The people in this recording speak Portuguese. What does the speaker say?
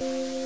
Música